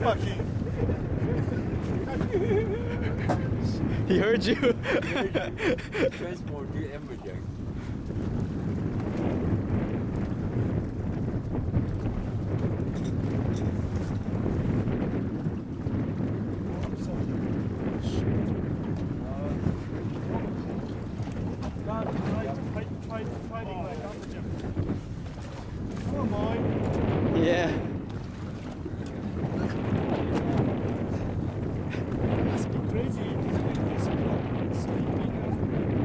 Fuck you. he heard you. Transport the amberjack.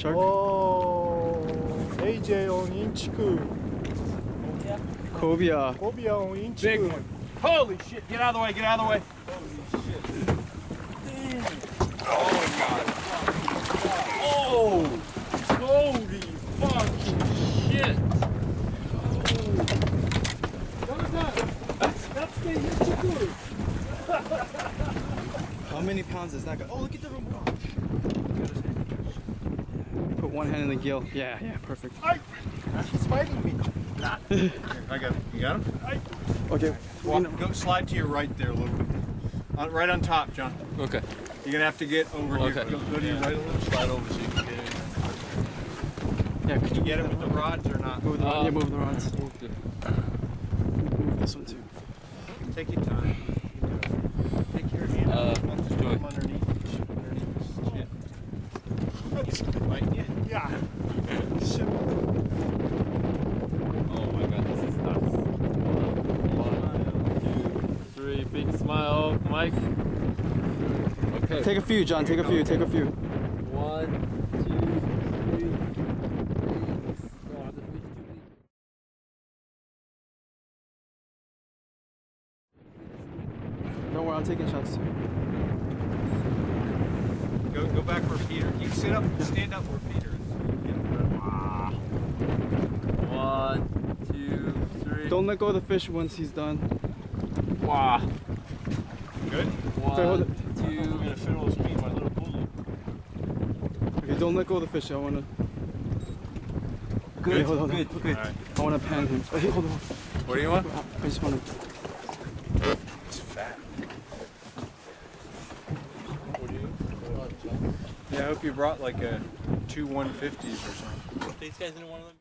Shark? Oh, AJ on Inchiku. Cobia. Cobia on Inchiku. Big one. Holy shit! Get out of the way! Get out of the way! Oh! Holy fucking shit! How many pounds is that guy? Oh, look at the remote. Put one hand in the gill. Yeah, yeah, perfect. He's fighting me. I got him. You got him? Okay. Walk, go slide to your right there a little bit. On, right on top, John. Okay. You're gonna have to get over here. Okay. Go, go to your right a little. Slide over so you can get in. Yeah, could Can you get it with the rods or not? move the, Uh, yeah, move the rods. Move this one too. Take your time. Take your hand. Uh, I'll just put do it. them underneath. Underneath this shit. He's biting you. Yeah. Oh my god, this is nuts. One, two, three. Big smile, Mike. Okay. Take a few, John. Take a few. Take a few. One, two, three. Thanks. The fish too big. Don't worry, I'm taking shots too. Go, go back where Peter. You sit up, stand up where Peter is. One, two, three. Don't let go of the fish once he's done. Wow. Good. Sorry, hold One, two. gonna fiddle with me, my little bully. Okay, don't let go of the fish. I wanna. Good, Wait, hold on, good, on. good. Alright. I wanna pan him. Hey, hold on. What do you want? I just wanna. It's fat. Yeah, I hope you brought like a two 150s or something. These guys didn't want them.